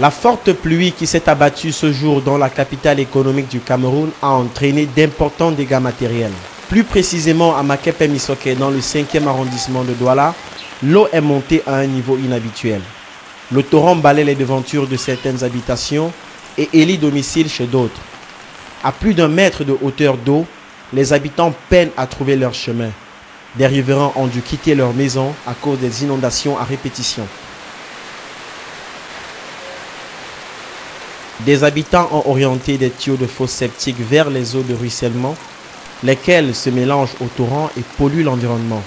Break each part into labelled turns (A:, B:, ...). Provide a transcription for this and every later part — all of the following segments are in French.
A: La forte pluie qui s'est abattue ce jour dans la capitale économique du Cameroun a entraîné d'importants dégâts matériels. Plus précisément à Makepe Misoke, dans le 5e arrondissement de Douala, l'eau est montée à un niveau inhabituel. Le torrent balaie les devantures de certaines habitations et élit domicile chez d'autres. À plus d'un mètre de hauteur d'eau, les habitants peinent à trouver leur chemin. Des riverains ont dû quitter leur maison à cause des inondations à répétition. Des habitants ont orienté des tuyaux de fosse septiques vers les eaux de ruissellement, lesquelles se mélangent au torrent et polluent l'environnement.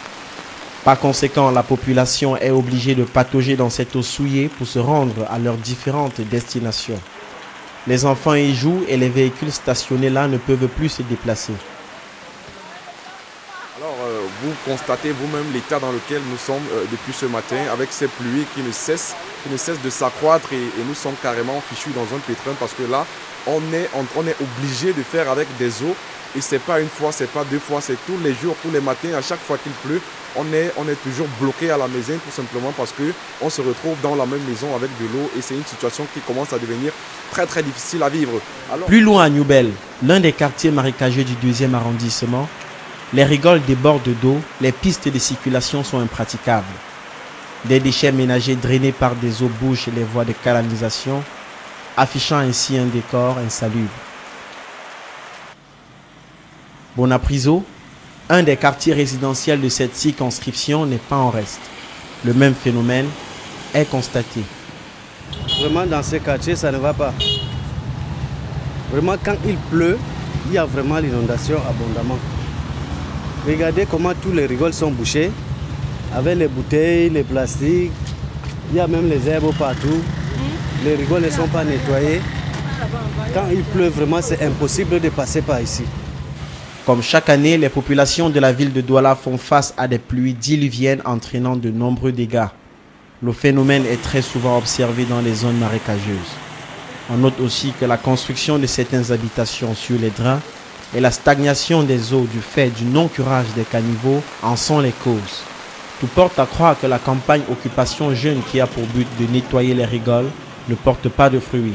A: Par conséquent, la population est obligée de patauger dans cette eau souillée pour se rendre à leurs différentes destinations. Les enfants y jouent et les véhicules stationnés là ne peuvent plus se déplacer.
B: Alors, euh, vous constatez vous-même l'état dans lequel nous sommes euh, depuis ce matin, avec ces pluies qui ne cessent, qui ne cessent de s'accroître et, nous sommes carrément fichus dans un pétrin parce que là, on est, on, est obligé de faire avec des eaux et c'est pas une fois, c'est pas deux fois, c'est tous les jours, tous les matins, à chaque fois qu'il pleut, on est, toujours bloqué à la maison tout simplement parce que on se retrouve dans la même maison avec de l'eau et c'est une situation qui commence à devenir très très difficile à vivre.
A: Plus loin à Newbel, l'un des quartiers marécageux du deuxième arrondissement, les rigoles débordent d'eau, les pistes de circulation sont impraticables. Des déchets ménagers drainés par des eaux bouchent les voies de canalisation, affichant ainsi un décor insalubre. Bonapriso, un des quartiers résidentiels de cette circonscription, n'est pas en reste. Le même phénomène est constaté.
C: Vraiment, dans ce quartier, ça ne va pas. Vraiment, quand il pleut, il y a vraiment l'inondation abondamment. Regardez comment tous les rigoles sont bouchés, avec les bouteilles, les plastiques. Il y a même les herbes partout. Les rigoles ne sont pas nettoyées. Quand il pleut, vraiment, c'est impossible de passer par ici.
A: Comme chaque année, les populations de la ville de Douala font face à des pluies diluviennes entraînant de nombreux dégâts. Le phénomène est très souvent observé dans les zones marécageuses. On note aussi que la construction de certaines habitations sur les drains et la stagnation des eaux du fait du non-curage des caniveaux en sont les causes. Tout porte à croire que la campagne Occupation Jeune qui a pour but de nettoyer les rigoles ne porte pas de fruits.